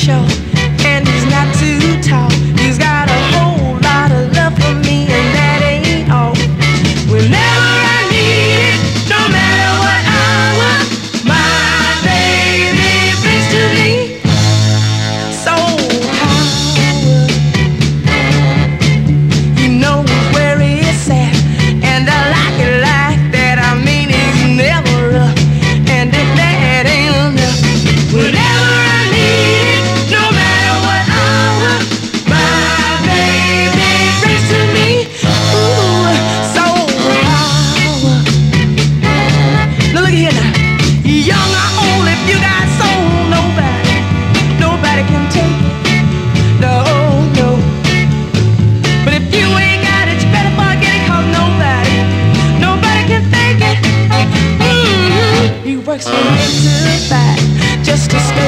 special, and he's not too tall. He's got a whole lot of love for me, and that ain't all. Whenever I need it, no matter what hour, my baby brings to me. works for me to fight just to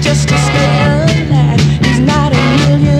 just to spend the night. He's not a million.